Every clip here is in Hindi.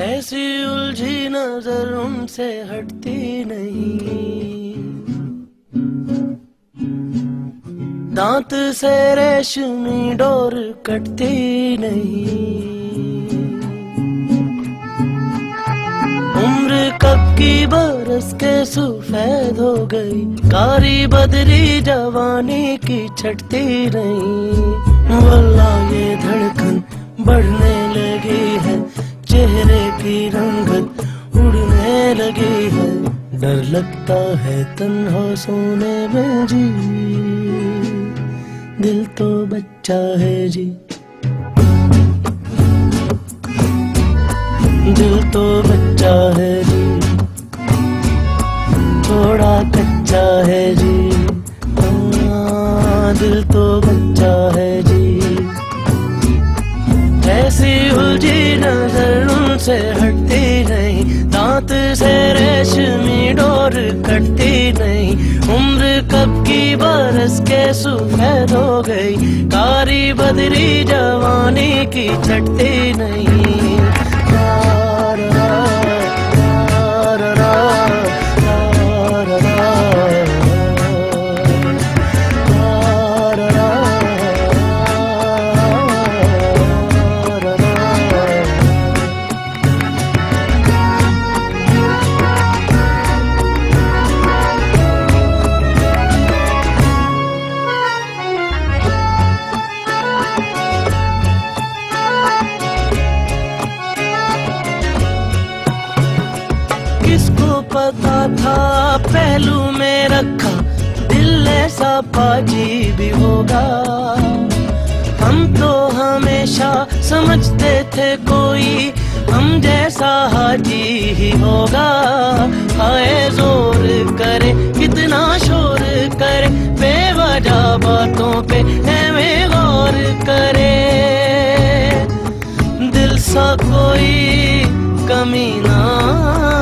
ऐसी उलझी नज़र उनसे हटती नहीं। दांत से रेशमी डोर कटती नहीं। उम्र कब की बरस के सुफेद हो गई, कारी बदरी जवानी की छटती नहीं। वल्ला ये धड़कन बढ़ने लगी है की रंगत उड़ने लगी है। डर लगता है तन्हा सोने में जी। दिल तो बच्चा है जी। दिल तो बच्चा है जी। थोड़ा बरस के सफ़ेद हो गई कारी बदरी जवानी की छटती नहीं। पता था, पहलू में रखा, दिल ऐसा पाजी भी होगा। हम तो हमेशा समझते थे कोई, हम जैसा हाजी ही होगा। आए ज़ोर करे, कितना शोर करे, बेवजह बातों पे हमें गौर करे। दिल सा कोई कमीना नहीं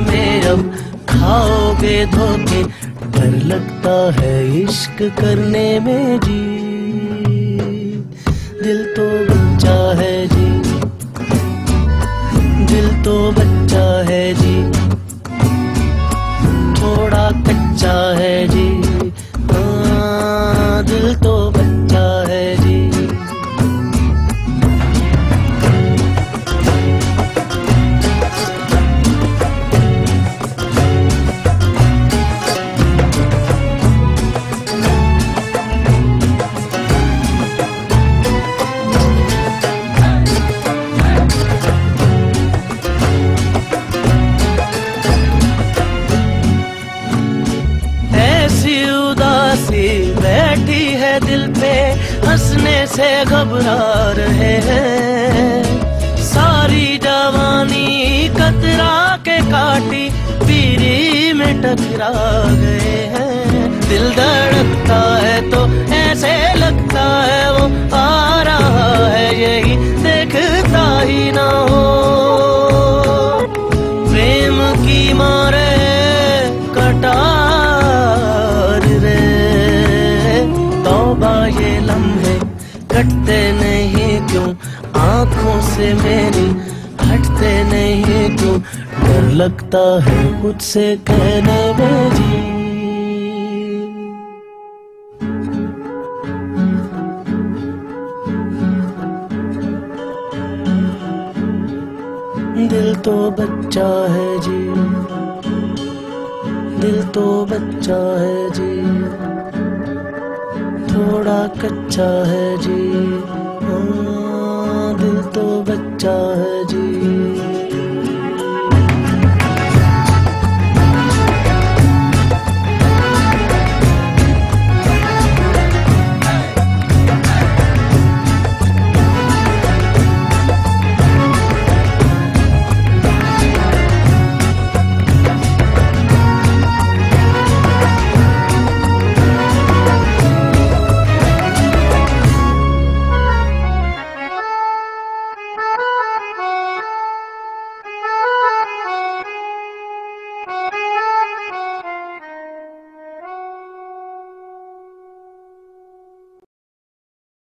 में अब खाओगे धोखे, डर लगता है इश्क करने में जी। दिल तो बच्चा है जी। दिल तो बच्चा है जी। थोड़ा कच्चा है जी। बैठी है दिल पे, हंसने से घबरा रहे हैं। सारी जवानी कतरा के काटी, पीरी में टकरा गए हैं। दिल धड़कता है तो ऐसे लगता है वो आ रहा है, यही ये लम्हे कटते नहीं क्यों? आँखों से मेरी हटते नहीं क्यों? डर लगता है मुझसे कहने में जी दिल तो बच्चा है जी। दिल तो बच्चा है जी। थोड़ा कच्चा है जी। हाँ, दिल तो बच्चा है जी।